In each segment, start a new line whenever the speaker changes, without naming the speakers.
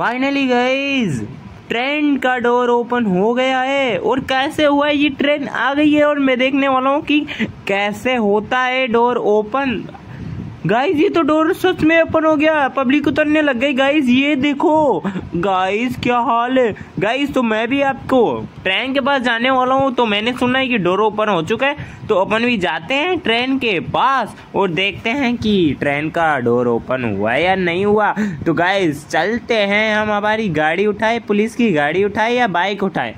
Finally guys train का door open हो गया है। और कैसे हुआ है? ये ट्रेन आ गई है और मैं देखने वाला हूँ कि कैसे होता है डोर ओपन गाइस ये तो डोर सच में ओपन हो गया। पब्लिक उतरने लग गई। गाइस ये देखो। गाइस क्या हाल है? गाइस तो मैं भी आपको ट्रेन के पास जाने वाला हूँ तो मैंने सुना है कि डोर ओपन हो चुका है। तो अपन भी जाते हैं ट्रेन के पास और देखते हैं कि ट्रेन का डोर ओपन हुआ या नहीं हुआ। तो गाइस चलते हैं हम हमारी गाड़ी उठाए। पुलिस की गाड़ी उठाए या बाइक उठाए?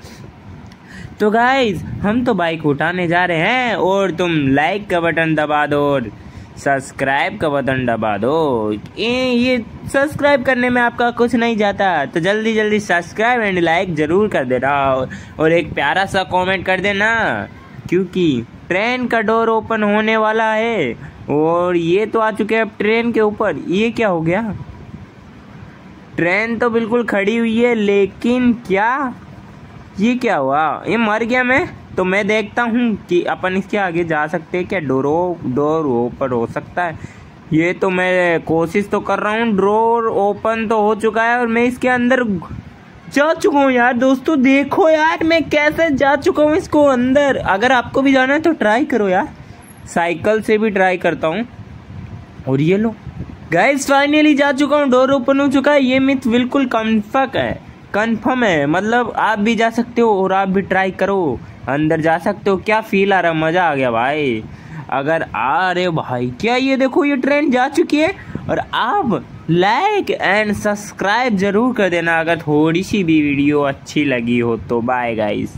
तो गाइज़ हम तो बाइक उठाने जा रहे हैं और तुम लाइक का बटन दबा दो और सब्सक्राइब का बटन दबा दो। ये सब्सक्राइब करने में आपका कुछ नहीं जाता। तो जल्दी जल्दी सब्सक्राइब एंड लाइक ज़रूर कर देना और एक प्यारा सा कमेंट कर देना, क्योंकि ट्रेन का डोर ओपन होने वाला है और ये तो आ चुके हैं अब ट्रेन के ऊपर। ये क्या हो गया? ट्रेन तो बिल्कुल खड़ी हुई है, लेकिन क्या ये क्या हुआ? ये मर गया मैं? तो मैं देखता हूँ कि अपन इसके आगे जा सकते हैं क्या? डोरो, डोर ओपन हो सकता है। ये तो मैं कोशिश तो कर रहा हूँ, डोर ओपन तो हो चुका है और मैं इसके अंदर जा चुका हूँ यार। दोस्तों, देखो यार, मैं कैसे जा चुका हूँ इसको अंदर। अगर आपको भी जाना है तो ट्राई करो यार। साइकिल से भी ट्राई करता हूँ। और ये लो। गैस फाइनली जा चुका हूँ, डोर ओपन हो चुका है। ये मिथ बिल्कुल कन्फर्म है। कन्फर्म है। मतलब आप भी जा सकते हो और आप भी ट्राई करो। अंदर जा सकते हो। क्या फील आ रहा? मज़ा आ गया भाई। अगर आ रहे भाई, क्या ये देखो, ये ट्रेन जा चुकी है। और आप लाइक एंड सब्सक्राइब ज़रूर कर देना। अगर थोड़ी सी भी वीडियो अच्छी लगी हो तो। Bye guys